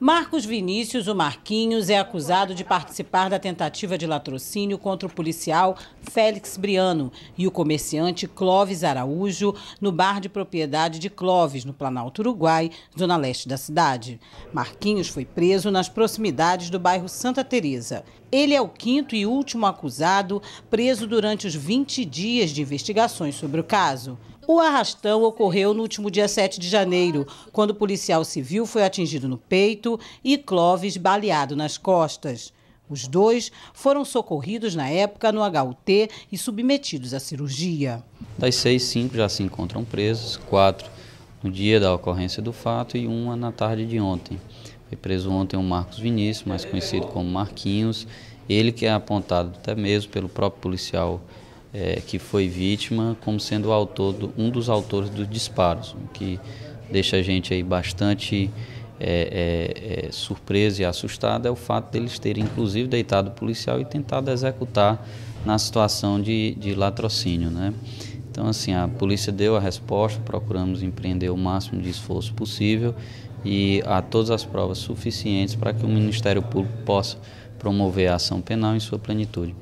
Marcos Vinícius, o Marquinhos, é acusado de participar da tentativa de latrocínio contra o policial Félix Briano e o comerciante Clóvis Araújo no bar de propriedade de Clóvis, no Planalto Uruguai, zona leste da cidade. Marquinhos foi preso nas proximidades do bairro Santa Teresa. Ele é o quinto e último acusado preso durante os 20 dias de investigações sobre o caso. O arrastão ocorreu no último dia 7 de janeiro, quando o policial civil foi atingido no peito e Clóvis baleado nas costas. Os dois foram socorridos na época no HUT e submetidos à cirurgia. Das seis, cinco já se encontram presos, quatro no dia da ocorrência do fato e uma na tarde de ontem. Foi preso ontem o Marcos Vinícius, mais conhecido como Marquinhos, ele que é apontado até mesmo pelo próprio policial é, que foi vítima como sendo autor do, um dos autores dos disparos, o que deixa a gente aí bastante é, é, é, surpreso e assustado é o fato deles terem inclusive deitado o policial e tentado executar na situação de, de latrocínio, né? Então assim a polícia deu a resposta, procuramos empreender o máximo de esforço possível e há todas as provas suficientes para que o Ministério Público possa promover a ação penal em sua plenitude.